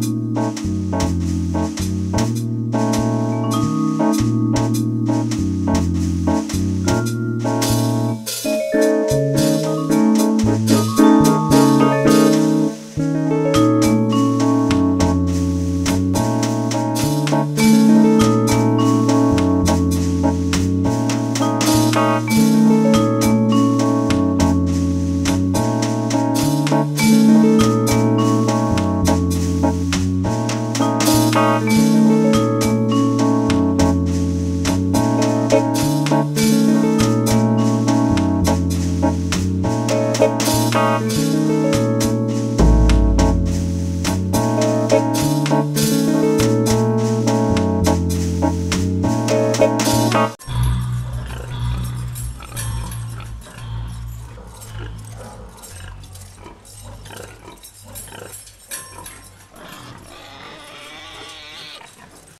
Música Thank